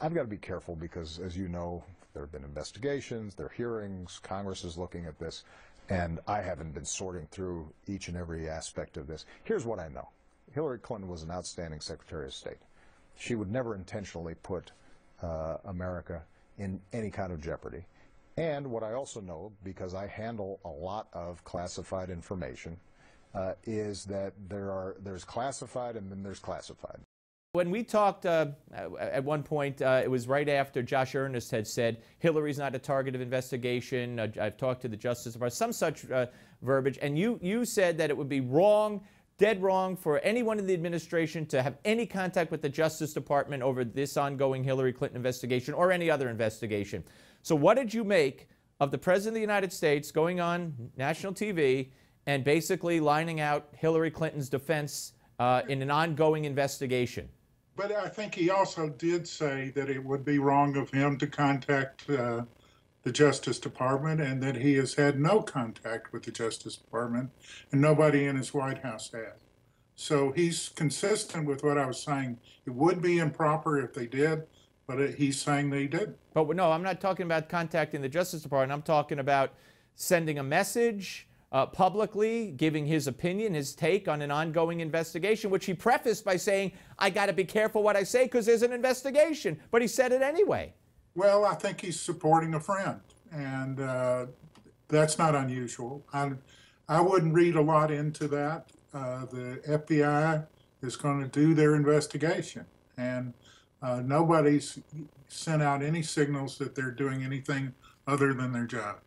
I've got to be careful because, as you know, there have been investigations, there are hearings, Congress is looking at this, and I haven't been sorting through each and every aspect of this. Here's what I know Hillary Clinton was an outstanding Secretary of State. She would never intentionally put uh, America in any kind of jeopardy. And what I also know, because I handle a lot of classified information, uh, is that there are there's classified and then there's classified. When we talked uh, at one point, uh, it was right after Josh Earnest had said Hillary's not a target of investigation. Uh, I've talked to the Justice Department, some such uh, verbiage, and you you said that it would be wrong, dead wrong, for anyone in the administration to have any contact with the Justice Department over this ongoing Hillary Clinton investigation or any other investigation. So, what did you make of the President of the United States going on national TV and basically lining out Hillary Clinton's defense uh, in an ongoing investigation? But I think he also did say that it would be wrong of him to contact uh, the Justice Department and that he has had no contact with the Justice Department and nobody in his White House has. So he's consistent with what I was saying. It would be improper if they did, but it, he's saying they did. But no, I'm not talking about contacting the Justice Department. I'm talking about sending a message uh, publicly, giving his opinion, his take on an ongoing investigation, which he prefaced by saying, I got to be careful what I say because there's an investigation. But he said it anyway. Well, I think he's supporting a friend, and uh, that's not unusual. I, I wouldn't read a lot into that. Uh, the FBI is going to do their investigation, and uh, nobody's sent out any signals that they're doing anything other than their job.